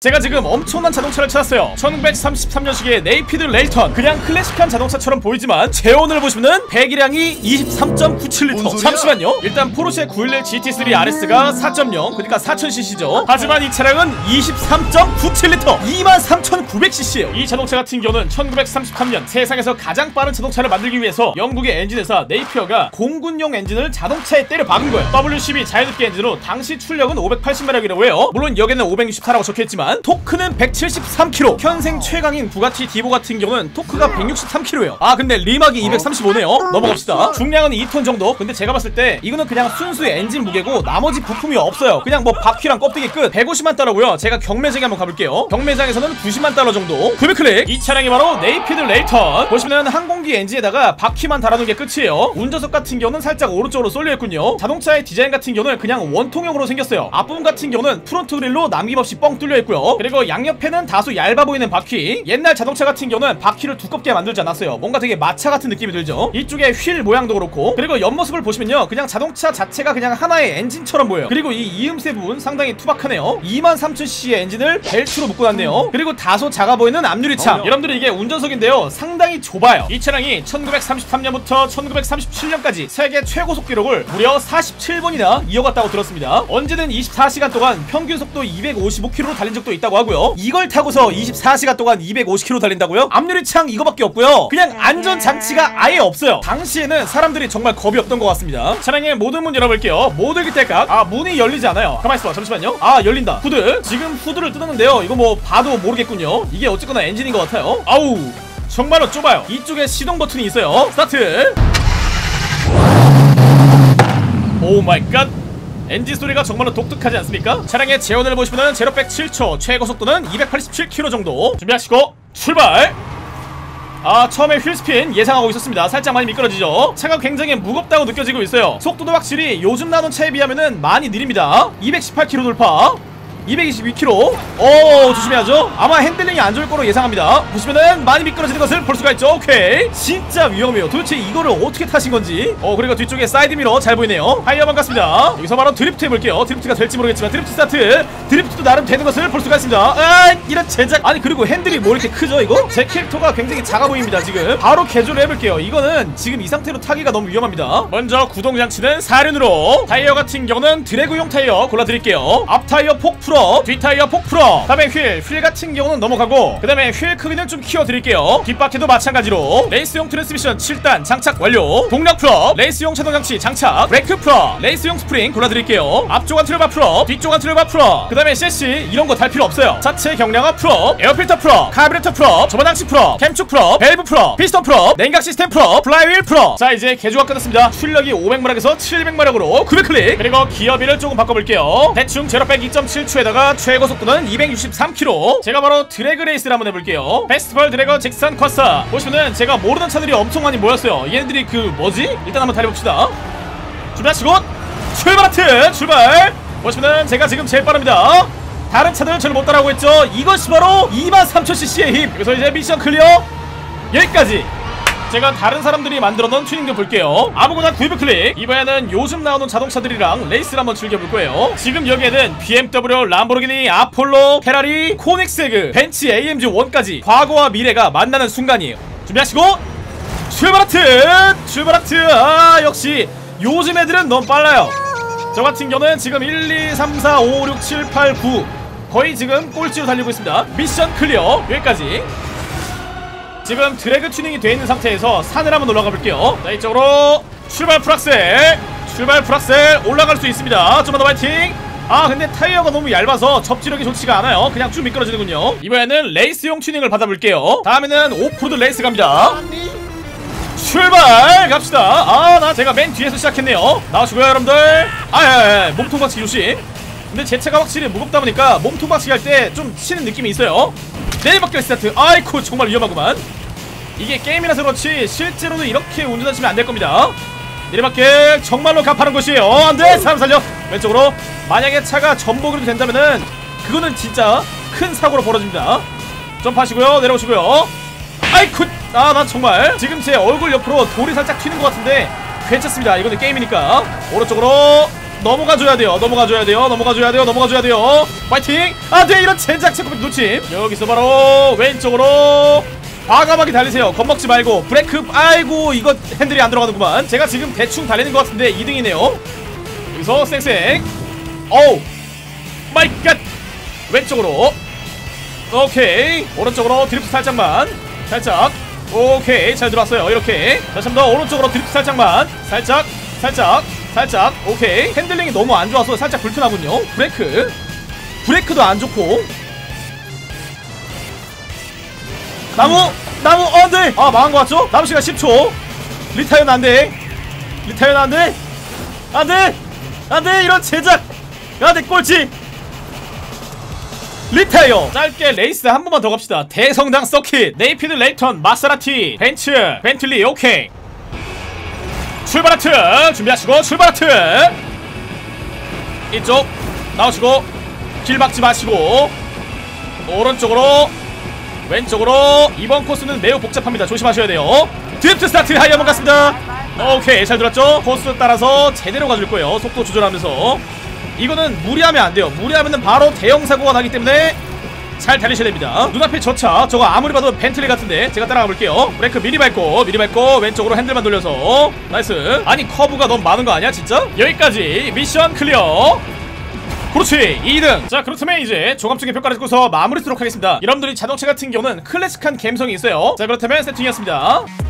제가 지금 엄청난 자동차를 찾았어요. 1933년식의 네이피어 레일턴. 그냥 클래식한 자동차처럼 보이지만 제원을 보시면은 배기량이 23.97리터. 뭔 소리야? 잠시만요. 일단 포르쉐 911 GT3 RS가 4.0 그러니까 4000cc죠. 하지만 이 차량은 23.97리터. 23,900cc예요. 이 자동차 같은 경우는 1933년 세상에서 가장 빠른 자동차를 만들기 위해서 영국의 엔진회사 네이피어가 공군용 엔진을 자동차에 때려 박은 거예요. W12 자연흡기 엔진으로 당시 출력은 580마력이라고 해요. 물론 여기는 564라고 적혀있지만 토크는 173kg 현생 최강인 부가티 디보 같은 경우는 토크가 163kg예요. 아 근데 리막이 235네요. 넘어갑시다. 중량은 2톤 정도. 근데 제가 봤을 때 이거는 그냥 순수 엔진 무게고 나머지 부품이 없어요. 그냥 뭐 바퀴랑 껍데기 끝. 150만 달러고요. 제가 경매장에 한번 가볼게요. 경매장에서는 90만 달러 정도. 구입 클릭. 이 차량이 바로 네이피어 레일턴. 보시면 항공기 엔진에다가 바퀴만 달아놓은 게 끝이에요. 운전석 같은 경우는 살짝 오른쪽으로 쏠려있군요. 자동차의 디자인 같은 경우는 그냥 원통형으로 생겼어요. 앞부분 같은 경우는 front 그릴로 남김없이 뻥 뚫려있고요 그리고 양옆에는 다소 얇아 보이는 바퀴. 옛날 자동차 같은 경우는 바퀴를 두껍게 만들지 않았어요. 뭔가 되게 마차 같은 느낌이 들죠. 이쪽에 휠 모양도 그렇고. 그리고 옆모습을 보시면요. 그냥 자동차 자체가 그냥 하나의 엔진처럼 보여요. 그리고 이 이음새 부분 상당히 투박하네요. 23,000cc의 엔진을 벨트로 묶어놨네요. 그리고 다소 작아 보이는 앞유리창 여러분들 이게 운전석인데요. 상당히 좁아요. 이 차량이 1933년부터 1937년까지 세계 최고 속 기록을 무려 47번이나 이어갔다고 들었습니다. 언제든 24시간 동안 평균 속도 255km로 달린 적도 있다고 하고요. 이걸 타고서 24시간 동안 250km 달린다고요? 앞유리창 이거밖에 없고요. 그냥 안전장치가 아예 없어요. 당시에는 사람들이 정말 겁이 없던 것 같습니다. 차량의 모든 문 열어볼게요. 모든 기대각. 아 문이 열리지 않아요. 가만있어 봐. 잠시만요. 아 열린다. 후드 지금 후드를 뜯었는데요. 이거 뭐 봐도 모르겠군요. 이게 어쨌거나 엔진인 것 같아요. 아우 정말로 좁아요. 이쪽에 시동 버튼이 있어요. 스타트. Oh my god 엔진 소리가 정말로 독특하지 않습니까? 차량의 제원을 보시면 제로백 7초 최고 속도는 287km 정도. 준비하시고 출발! 아 처음에 wheel spin 예상하고 있었습니다. 살짝 많이 미끄러지죠? 차가 굉장히 무겁다고 느껴지고 있어요. 속도도 확실히 요즘 나온 차에 비하면 많이 느립니다. 218km 돌파 222km 오 조심해야죠. 아마 핸들링이 안 좋을 거로 예상합니다. 보시면은 많이 미끄러지는 것을 볼 수가 있죠. 오케이. 진짜 위험해요. 도대체 이거를 어떻게 타신 건지. 어 그리고 뒤쪽에 사이드미러 잘 보이네요. 타이어 반갑습니다. 여기서 바로 드리프트 해볼게요. 드리프트가 될지 모르겠지만 드리프트 스타트. 드리프트도 나름 되는 것을 볼 수가 있습니다. 아 이런 젠장. 아니 그리고 핸들이 뭐 이렇게 크죠 이거? 제 캐릭터가 굉장히 작아 보입니다 지금. 바로 개조를 해볼게요. 이거는 지금 이 상태로 타기가 너무 위험합니다. 먼저 구동장치는 사륜으로. 타이어 같은 경우는 드래그용 타이어 골라드릴게요. 앞 타이어 폭 full up. 뒷 타이어 폭 full up. 다음에 휠, 휠 같은 경우는 넘어가고 그 다음에 휠 크기는 좀 키워드릴게요. 뒷바퀴도 마찬가지로. 레이스용 트랜스미션 7단 장착 완료. 동력 full up 레이스용 차동장치 장착. 브레이크 full up 레이스용 스프링 골라드릴게요. 앞쪽 anti-roll bar full up 뒤쪽 anti-roll bar full up 그 다음에 섀시 이런 거 달 필요 없어요. 자체 경량화 full up 에어필터 full up 카브레터 full up 점화장치 full up 캠축 full up 밸브 full up 피스톤 full up 냉각 시스템 full up 플라이휠 full up 자 이제 개조가 끝났습니다. 출력이 500마력에서 700마력으로 900클릭. 그리고 기어비를 조금 바꿔볼게요. 대충 제로백 2.7초에 다가 최고 속도는 263km 제가 바로 드래그 레이스를 한번 해볼게요. 페스티벌 드래그 직선 코스 보시면은 제가 모르는 차들이 엄청 많이 모였어요. 얘네들이 그 뭐지? 일단 한번 달려봅시다. 준비하시고 출발 하트 출발. 보시면은 제가 지금 제일 빠릅니다. 다른 차들은 저를 못 따라오고 있죠. 이것이 바로 23,000cc의 힘. 여기서 이제 mission clear. 여기까지 제가 다른 사람들이 만들어 놓은 튜닝도 볼게요. 아무거나 구입을 클릭. 이번에는 요즘 나오는 자동차들이랑 레이스를 한번 즐겨볼 거예요. 지금 여기에는 BMW, 람보르기니, 아폴로, 페라리, 코닉세그, 벤츠 AMG 1까지 과거와 미래가 만나는 순간이에요. 준비하시고 출발 하트! 출발 하트! 아 역시 요즘 애들은 너무 빨라요. 저 같은 경우는 지금 1, 2, 3, 4, 5, 6, 7, 8, 9 거의 지금 꼴찌로 달리고 있습니다. mission clear. 여기까지 지금 드래그 튜닝이 되어 있는 상태에서 산을 한번 올라가 볼게요. 자 이쪽으로 출발 full 악셀 출발 full 악셀 올라갈 수 있습니다. 좀만 더 파이팅. 아 근데 타이어가 너무 얇아서 접지력이 좋지가 않아요. 그냥 쭉 미끄러지는군요. 이번에는 레이스용 튜닝을 받아볼게요. 다음에는 오프로드 레이스 갑니다. 출발 갑시다. 아 나 제가 맨 뒤에서 시작했네요. 나와주고요 여러분들. 아예 몸통 박치기 조심. 근데 제 차가 확실히 무겁다 보니까 몸통 박치기 할 때 좀 치는 느낌이 있어요. 내리막길 스타트. 아이쿠 정말 위험하구만 이게 게임이라서 그렇지 실제로는 이렇게 운전하시면 안 될 겁니다. 내리막길 정말로 가파른 곳이에요. 어, 안돼! 사람 살려! 왼쪽으로. 만약에 차가 전복으로 된다면은 그거는 진짜 큰 사고로 벌어집니다. 점프하시고요. 내려오시고요. 아이쿠 아나 정말 지금 제 얼굴 옆으로 돌이 살짝 튀는 것 같은데 괜찮습니다. 이거는 게임이니까. 오른쪽으로 넘어가줘야 돼요. 넘어가줘야 돼요. 넘어가줘야 돼요. 넘어가줘야 돼요. 파이팅! 안돼 이런 젠장 체크백 놓침. 여기서 바로 왼쪽으로 과감하게 달리세요. 겁먹지 말고. 브레이크. 아이고 이거 핸들이 안 들어가는구만. 제가 지금 대충 달리는 것 같은데 2등이네요. 여기서 쌩쌩. Oh. My god. 왼쪽으로. 오케이. 오른쪽으로 드리프트 살짝만. 살짝. 오케이. 잘 들어왔어요. 이렇게. 다시 한번 더 오른쪽으로 드리프트 살짝만. 살짝. 살짝. 살짝. 오케이. 핸들링이 너무 안 좋아서 살짝 불편하군요. 브레이크. 브레이크도 안 좋고 나무 나무 어, 안 돼 아 망한 거 같죠? 남은 시간 10초. retire는 안돼. 리타이어는 안돼. 안 돼. 안 돼. 이런 제작. 안 돼 꼴찌. 리타이어. 짧게 레이스 한 번만 더 갑시다. 대성당 서킷. 네이피드 레이턴 마사라티 벤츠 벤틀리 오케이. 출발 하트. 준비하시고 출발 하트. 이쪽 나오시고 길 막지 마시고 오른쪽으로 왼쪽으로 이번 코스는 매우 복잡합니다. 조심하셔야 돼요. 드리프트 스타트 하이 한번 갔습니다. 오케이 잘 들었죠? 코스 따라서 제대로 가줄 거예요. 속도 조절하면서. 이거는 무리하면 안 돼요. 무리하면은 바로 대형 사고가 나기 때문에 잘 달리셔야 됩니다. 눈앞에 저 차. 저거 아무리 봐도 벤틀리 같은데 제가 따라가 볼게요. 브레이크 미리 밟고 미리 밟고 왼쪽으로 핸들만 돌려서. nice. 아니 커브가 너무 많은 거 아니야 진짜? 여기까지. mission clear 그렇지 2등. 자 그렇다면 이제 종합적인 평가를 듣고서 마무리 하도록 하겠습니다. 여러분들이 자동차 같은 경우는 클래식한 감성이 있어요. 자 그렇다면 세팅이었습니다